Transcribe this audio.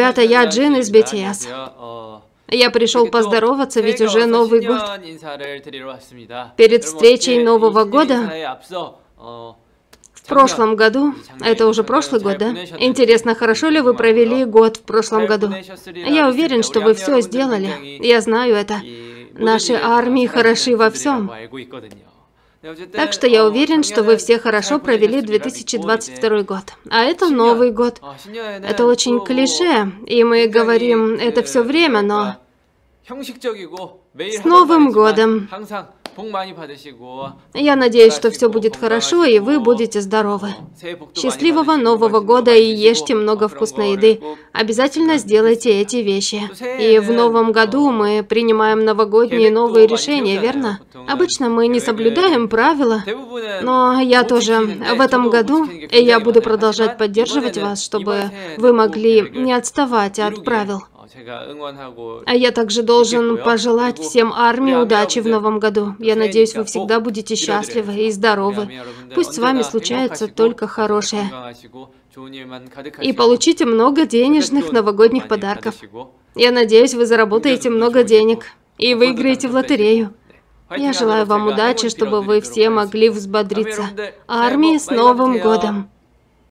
ребята, я Джин из BTS. Я пришел поздороваться, ведь уже Новый год. Перед встречей Нового года в прошлом году, это уже прошлый год, да? Интересно, хорошо ли вы провели год в прошлом году? Я уверен, что вы все сделали. Я знаю это. Наши армии хороши во всем. Так что я уверен, что вы все хорошо провели 2022 год. А это Новый год. Это очень клише, и мы говорим это все время, но... С Новым годом! Я надеюсь, что все будет хорошо, и вы будете здоровы. Счастливого Нового года и ешьте много вкусной еды. Обязательно сделайте эти вещи. И в Новом году мы принимаем новогодние новые решения, верно? Обычно мы не соблюдаем правила, но я тоже в этом году, и я буду продолжать поддерживать вас, чтобы вы могли не отставать от правил. А я также должен пожелать всем армии удачи в новом году. Я надеюсь, вы всегда будете счастливы и здоровы. Пусть с вами случается только хорошее. И получите много денежных новогодних подарков. Я надеюсь, вы заработаете много денег и выиграете в лотерею. Я желаю вам удачи, чтобы вы все могли взбодриться. Армии с Новым годом!